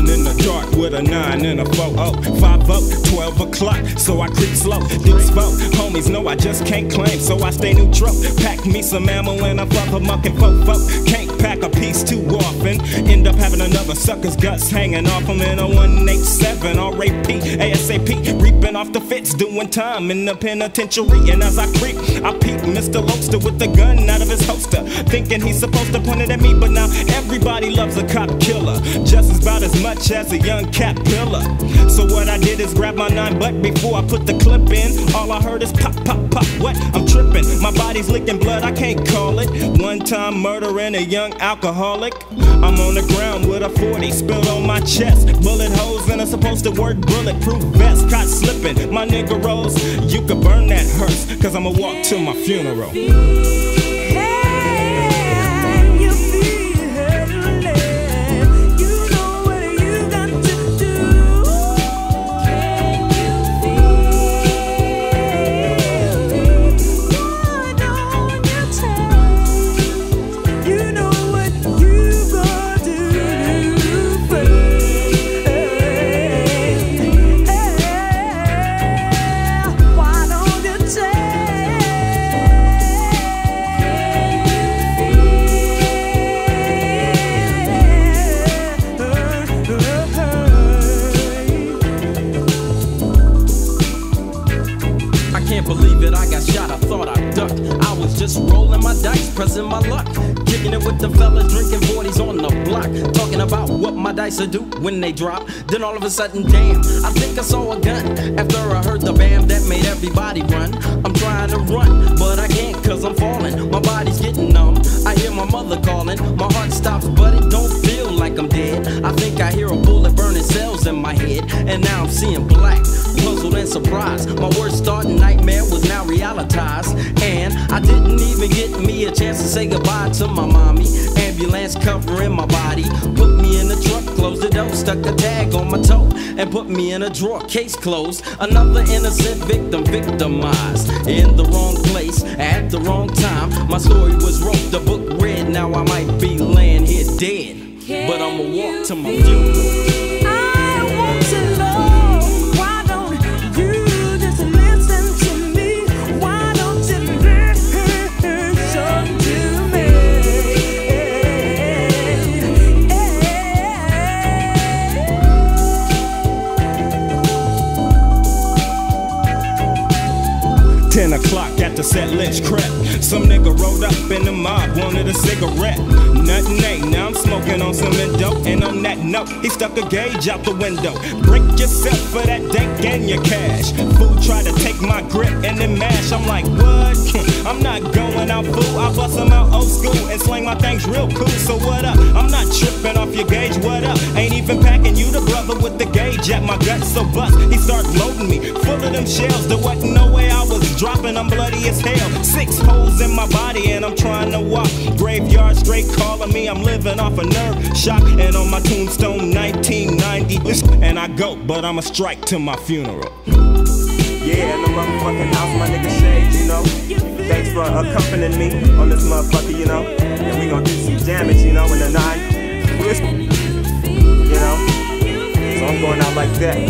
In the dark with a 9 and a 4 0. 5 0, 12 o'clock, so I creep slow. These folk, homies know I just can't claim, so I stay neutral. Pack me some ammo and I fuck a mucking fofo. Can't pack a piece too often. End up having another sucker's guts hanging off him in a 187 RAP, ASAP. Reaping off the fits, doing time in the penitentiary. And as I creep, I peek Mr. Lobster with the gun out of his holster. Thinking he's supposed to point it at me, but now everybody much as a young cat pillar. So what I did is grab my nine, but before I put the clip in, all I heard is pop, pop, pop. What? I'm tripping. My body's licking blood, I can't call it. One time murdering a young alcoholic. I'm on the ground with a 40 spilled on my chest. Bullet holes and a supposed to work bulletproof vest. Caught slipping. My nigga rolls. You could burn that hearse, cause I'ma walk to my funeral. Believe it, I got shot, I thought I ducked. I was just rolling my dice, pressing my luck. Kicking it with the fellas, drinking 40s on the block. Talking about what my dice will do when they drop. Then all of a sudden, damn, I think I saw a gun. After I heard the bam that made everybody run. I'm trying to run, but I can't cause I'm falling. My body's getting numb. I hear my mother calling. My heart stops, but it don't I think I hear a bullet burning cells in my head. And now I'm seeing black puzzled and surprised. My worst starting nightmare was now realized. And I didn't even get me a chance to say goodbye to my mommy. Ambulance covering my body. Put me in the truck, closed the door, stuck a tag on my toe, and put me in a drawer. Case closed. Another innocent victim victimized. In the wrong place, at the wrong time. My story was wrote, the book read. Now I might be laying here dead. But I'ma walk to my funeral. At the set lynch crap. Some nigga rolled up in the mob, wanted a cigarette. Nothing ain't, now I'm smoking on some dope. And on that note, he stuck a gauge out the window. Break yourself for that dank and your cash. Fool tried to take my grip and then mash. I'm like, what? I'm not going out, fool. I bust them out old school and slang my things real cool. So what up? I'm not tripping off your gauge, what up? Ain't even packing you the brother with the gauge at my gut. So bust, he start loading me full of them shells. There wasn't no way I was dropping, I'm bloody as hell. Six holes in my body and I'm trying to walk. Graveyard straight calling me, I'm living off a nerve shock. And on my tombstone, 1990. And I go, but I'ma strike to my funeral. Yeah, in the motherfucking house, my nigga Shades, you know. Thanks for accompanying me on this motherfucker, you know. And we gonna do some damage, you know, in the nine. You know. So I'm going out like that.